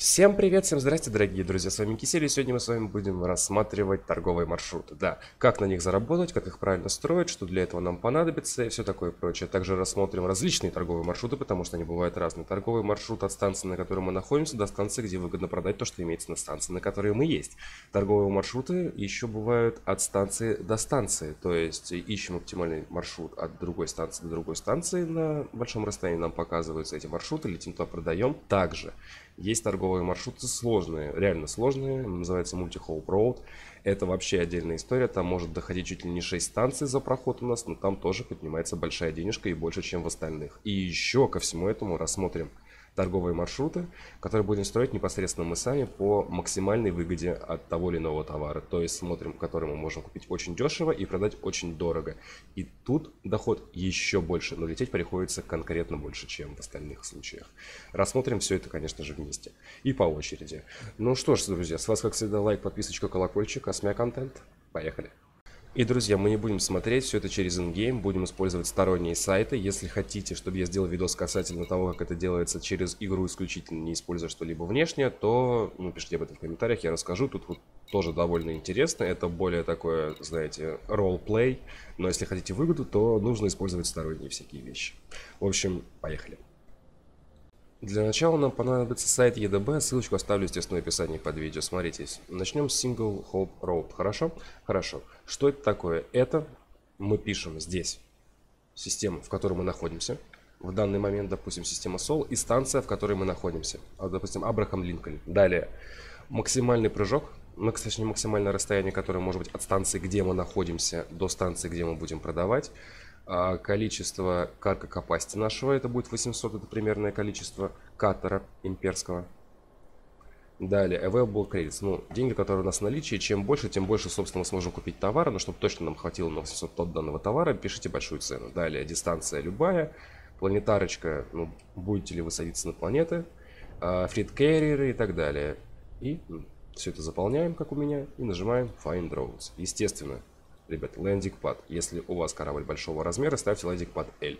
Всем привет, всем здрасте, дорогие друзья, с вами Кисель, и сегодня мы с вами будем рассматривать торговые маршруты, да, как на них заработать, как их правильно строить, что для этого нам понадобится и все такое прочее. Также рассмотрим различные торговые маршруты, потому что они бывают разные. Торговый маршрут от станции, на которой мы находимся, до станции, где выгодно продать то, что имеется на станции, на которой мы есть. Торговые маршруты еще бывают от станции до станции, то есть ищем оптимальный маршрут от другой станции до другой станции на большом расстоянии, нам показываются эти маршруты, летим туда, продаем. Также есть торговые маршруты сложные, реально сложные, называется Multi-Hope Road. Это вообще отдельная история, там может доходить чуть ли не 6 станций за проход у нас, но там тоже поднимается большая денежка и больше, чем в остальных. И еще ко всему этому рассмотрим торговые маршруты, которые будем строить непосредственно мы сами по максимальной выгоде от того или иного товара. То есть смотрим, который мы можем купить очень дешево и продать очень дорого. И тут доход еще больше, но лететь приходится конкретно больше, чем в остальных случаях. Рассмотрим все это, конечно же, вместе и по очереди. Ну что ж, друзья, с вас, как всегда, лайк, подписочка, колокольчик, осмя контент. Поехали! И, друзья, мы не будем смотреть все это через ингейм, будем использовать сторонние сайты. Если хотите, чтобы я сделал видос касательно того, как это делается через игру исключительно, не используя что-либо внешнее, то ну, пишите об этом в комментариях, я расскажу. Тут вот тоже довольно интересно, это более такое, знаете, ролл-плей. Но если хотите выгоду, то нужно использовать сторонние всякие вещи. В общем, поехали. Для начала нам понадобится сайт EDB, ссылочку оставлю, естественно, в описании под видео. Смотрите, начнем с Single Hope Road, хорошо? Хорошо. Что это такое? Это мы пишем здесь систему, в которой мы находимся. В данный момент, допустим, система Sol и станция, в которой мы находимся. А, допустим, Абрахам Линкольн. Далее, максимальный прыжок, точнее, максимальное расстояние, которое может быть от станции, где мы находимся, до станции, где мы будем продавать. А количество карка капасти нашего, это будет 800, это примерное количество катера имперского. Далее, available credits, ну, деньги, которые у нас в наличии, чем больше, тем больше, собственно, мы сможем купить товара, но чтобы точно нам хватило на 800 тот данного товара, пишите большую цену. Далее, дистанция любая, планетарочка, ну, будете ли вы садиться на планеты, фрит carrier и так далее. И все это заполняем, как у меня, и нажимаем Find Roads. Естественно, ребят, лендинг пад. Если у вас корабль большого размера, ставьте лендинг пад L.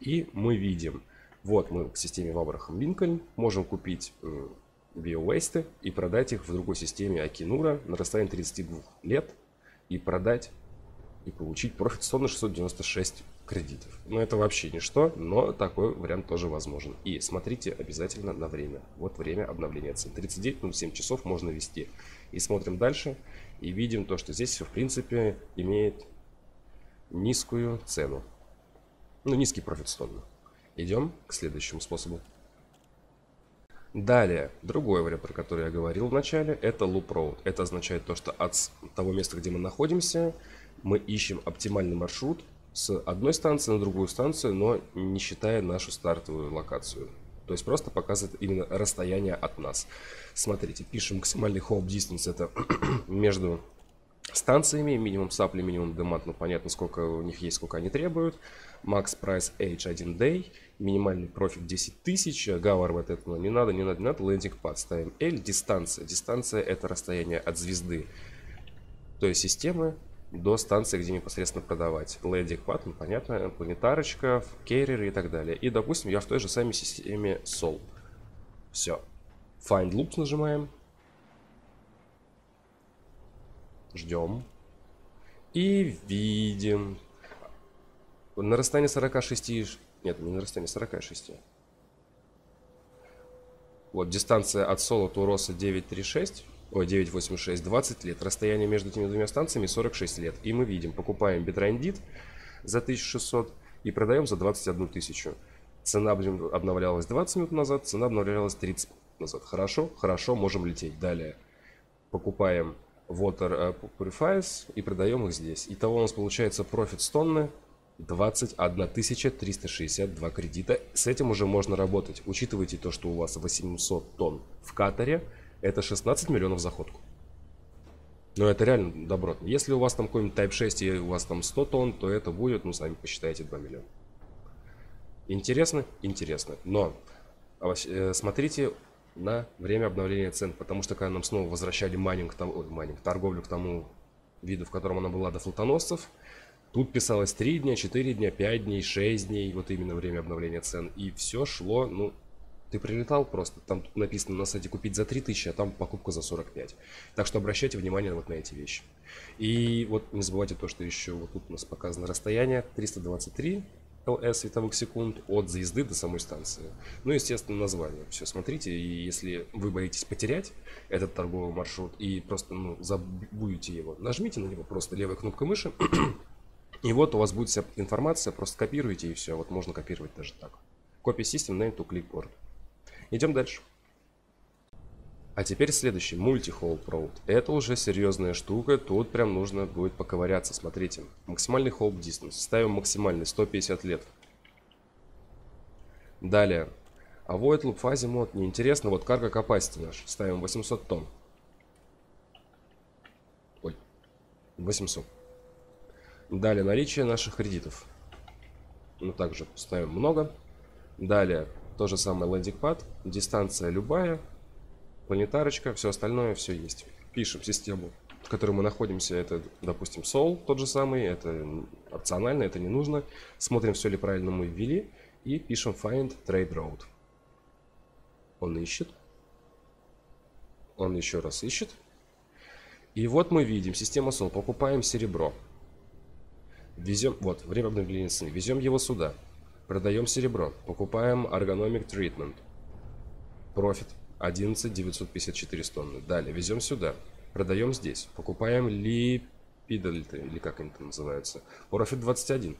И мы видим, вот мы к системе Вабрахам Линкольн можем купить э, биовейсты и продать их в другой системе Акинура на расстоянии 32 лет и продать и получить профит 100 на 696 кредитов. Но это вообще ничто, но такой вариант тоже возможен. И смотрите обязательно на время. Вот время обновления цен. 39.07 часов можно вести. И смотрим дальше и видим то, что здесь все в принципе имеет низкую цену. Ну, низкий профит стонно. Идем к следующему способу. Далее, другой вариант, про который я говорил в начале, это loop road. Это означает то, что от того места, где мы находимся, мы ищем оптимальный маршрут с одной станции на другую станцию, но не считая нашу стартовую локацию. То есть просто показывает именно расстояние от нас. Смотрите, пишем максимальный hope distance, это между станциями, минимум сапли, минимум демат, ну понятно, сколько у них есть, сколько они требуют. Max price age 1 day, минимальный профит 10 тысяч, гавар вот этого не надо, не надо, не надо, лендинг пад ставим. L дистанция, дистанция это расстояние от звезды, то есть системы до станции, где непосредственно продавать. Пад, ну понятно, планетарочка, керреры и так далее. И допустим я в той же самой системе Sol. Все. Find Loops нажимаем. Ждем. И видим. На расстоянии 46... Нет, не на расстоянии 46. Вот дистанция от Соло до Роса 936. Ой, 986, 20 лет. Расстояние между этими двумя станциями 46 лет. И мы видим, покупаем битрандит за 1600 и продаем за 21 тысячу. Цена обновлялась 20 минут назад, цена обновлялась 30 назад. Хорошо, хорошо, можем лететь. Далее покупаем Water э, Purifiers и продаем их здесь. Итого у нас получается профит с тонны 21 362 кредита. С этим уже можно работать. Учитывайте то, что у вас 800 тонн в Катаре, это 16 миллионов заходку. Но это реально добротно. Если у вас там какой-нибудь Type 6 и у вас там 100 тонн, то это будет, ну, сами посчитайте, 2 миллиона. Интересно? Интересно. Но а э, смотрите на время обновления цен, потому что когда нам снова возвращали майнинг, там, ой, майнинг, торговлю к тому виду, в котором она была до флотоносцев, тут писалось 3 дня, 4 дня, 5 дней, 6 дней, вот именно время обновления цен, и все шло, ну, Ты прилетал просто, там тут написано на сайте купить за 3000, а там покупка за 45. Так что обращайте внимание вот на эти вещи. И вот не забывайте то, что еще вот тут у нас показано расстояние 323 ls световых секунд от звезды до самой станции. Ну, естественно, название. Все, смотрите, и если вы боитесь потерять этот торговый маршрут и просто, ну, забудете его, нажмите на него просто левой кнопкой мыши, и вот у вас будет вся информация, просто копируйте и все. Вот можно копировать даже так. Копия систем name to clipboard. Идем дальше. А теперь следующий, Multi-Hole Proud. Это уже серьезная штука, тут прям нужно будет поковыряться. Смотрите, максимальный Hold Distance. Ставим максимальный, 150 лет. Далее, Avoid Loop Fuzzy Mode, неинтересно. Вот Cargo Capacity наш, ставим 800 тонн. Ой, 800. Далее, наличие наших кредитов. Ну, также ставим много. Далее, то же самое лендинг пад, дистанция любая, планетарочка, все остальное, все есть. Пишем систему, в которой мы находимся, это, допустим, Sol, тот же самый, это опционально, это не нужно. Смотрим, все ли правильно мы ввели, и пишем find trade road. Он ищет. Он еще раз ищет. И вот мы видим, система Sol, покупаем серебро. Везем, вот, время обновления цены, везем его сюда. Продаем серебро, покупаем Agronomic Treatment. Профит 11 954 тонны. Далее везем сюда. Продаем здесь. Покупаем липидольты, или как они там называются. Профит 21.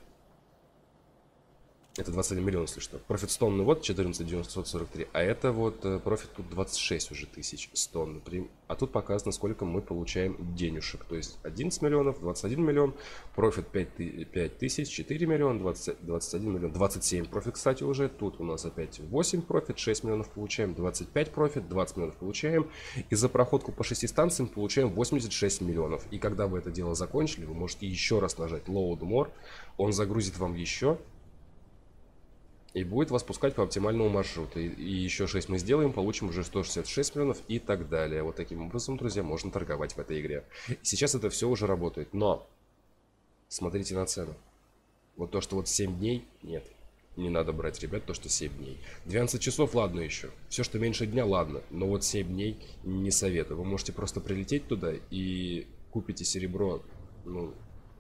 Это 21 миллион, если что. Профит с тонны вот 14 943, а это вот э, профит тут 26 уже тысяч с тонны. А тут показано, сколько мы получаем денежек. То есть 11 миллионов, 21 миллион, профит 5, 5 тысяч, 4 миллиона, 20, 21 миллион, 27 профит, кстати, уже. Тут у нас опять 8 профит, 6 миллионов получаем, 25 профит, 20 миллионов получаем. И за проходку по 6 станциям получаем 86 миллионов. И когда вы это дело закончили, вы можете еще раз нажать Load More. Он загрузит вам еще и будет вас пускать по оптимальному маршруту. И, еще 6 мы сделаем, получим уже 166 миллионов и так далее. Вот таким образом, друзья, можно торговать в этой игре. Сейчас это все уже работает. Но смотрите на цену. Вот то, что вот 7 дней, нет. Не надо брать, ребят, то, что 7 дней. 12 часов, ладно еще. Все, что меньше дня, ладно. Но вот 7 дней не советую. Вы можете просто прилететь туда и купите серебро, ну,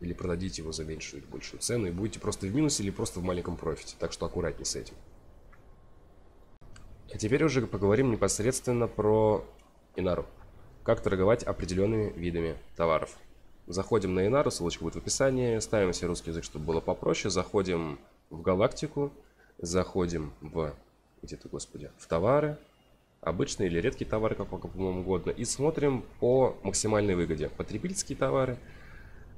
или продадите его за меньшую или большую цену и будете просто в минусе или просто в маленьком профите. Так что аккуратнее с этим. А теперь уже поговорим непосредственно про Инару. Как торговать определенными видами товаров. Заходим на Инару, ссылочка будет в описании. Ставим себе русский язык, чтобы было попроще. Заходим в галактику. Заходим в... Где-то, господи? В товары. Обычные или редкие товары, как вам угодно. И смотрим по максимальной выгоде. Потребительские товары –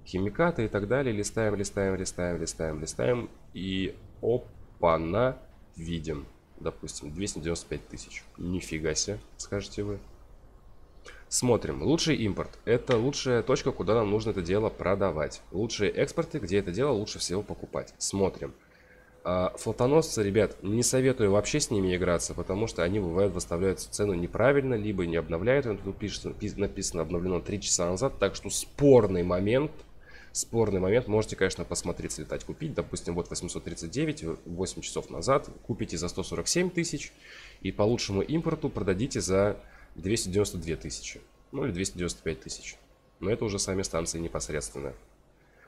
химикаты и так далее. Листаем, листаем, листаем, листаем, листаем. И опа-на, видим, допустим, 295 тысяч. Нифига себе, скажете вы. Смотрим. Лучший импорт. Это лучшая точка, куда нам нужно это дело продавать. Лучшие экспорты, где это дело лучше всего покупать. Смотрим. А, флотоносцы, ребят, не советую вообще с ними играться, потому что они бывают выставляют цену неправильно, либо не обновляют. Тут пишется, написано обновлено 3 часа назад, так что спорный момент – спорный момент. Можете, конечно, посмотреть, слетать, купить. Допустим, вот 839, 8 часов назад. Купите за 147 тысяч. И по лучшему импорту продадите за 292 тысячи. Ну или 295 тысяч. Но это уже сами станции непосредственно.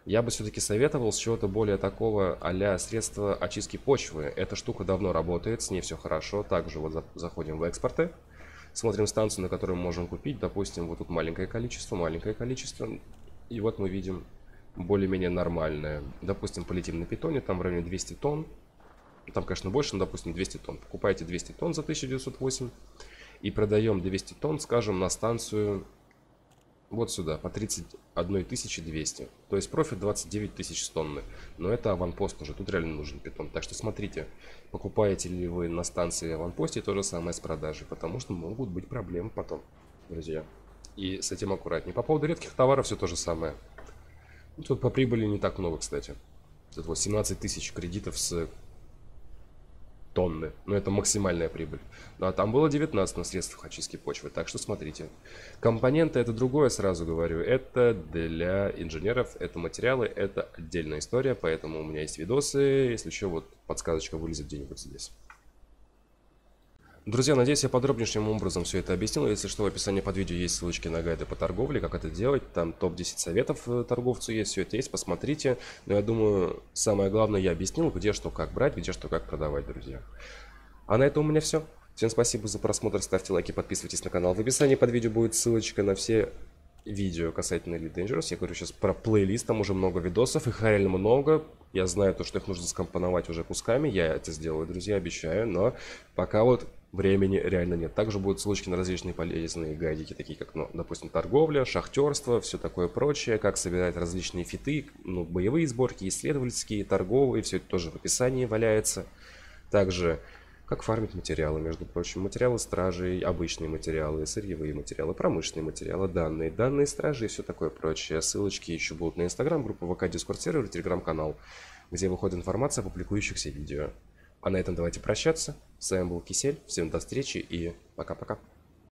Я бы все-таки советовал с чего-то более такого а средства очистки почвы. Эта штука давно работает, с ней все хорошо. Также вот заходим в экспорты. Смотрим станцию, на которой мы можем купить. Допустим, вот тут маленькое количество, маленькое количество. И вот мы видим более-менее нормальная. Допустим, полетим на питоне, там в районе 200 тонн. Там, конечно, больше, но, допустим, 200 тонн. Покупаете 200 тонн за 1908 и продаем 200 тонн, скажем, на станцию вот сюда, по 31 200. То есть профит 29 тысяч тонны. Но это аванпост уже, тут реально нужен питон. Так что смотрите, покупаете ли вы на станции аванпосте то же самое с продажей, потому что могут быть проблемы потом, друзья. И с этим аккуратнее. По поводу редких товаров все то же самое. Тут по прибыли не так много, кстати. Тут вот 17 тысяч кредитов с тонны. Но это максимальная прибыль. Ну, а там было 19 на средствах очистки почвы. Так что смотрите. Компоненты это другое, сразу говорю. Это для инженеров, это материалы, это отдельная история. Поэтому у меня есть видосы. Если еще вот подсказочка вылезет где-нибудь здесь. Друзья, надеюсь, я подробнейшим образом все это объяснил. Если что, в описании под видео есть ссылочки на гайды по торговле, как это делать. Там топ-10 советов э, торговцу есть, все это есть, посмотрите. Но я думаю, самое главное я объяснил, где что как брать, где что как продавать, друзья. А на этом у меня все. Всем спасибо за просмотр, ставьте лайки, подписывайтесь на канал. В описании под видео будет ссылочка на все видео касательно Elite Dangerous. Я говорю сейчас про плейлист, там уже много видосов, их реально много. Я знаю то, что их нужно скомпоновать уже кусками, я это сделаю, друзья, обещаю, но пока вот времени реально нет. Также будут ссылочки на различные полезные гайдики, такие как, ну, допустим, торговля, шахтерство, все такое прочее, как собирать различные фиты, ну, боевые сборки, исследовательские, торговые, все это тоже в описании валяется. Также как фармить материалы, между прочим, материалы стражей, обычные материалы, сырьевые материалы, промышленные материалы, данные, данные стражи и все такое прочее. Ссылочки еще будут на инстаграм, группу ВК, дискорд сервер, телеграм-канал, где выходит информация о публикующихся видео. А на этом давайте прощаться. С вами был Кисель, всем до встречи и пока-пока.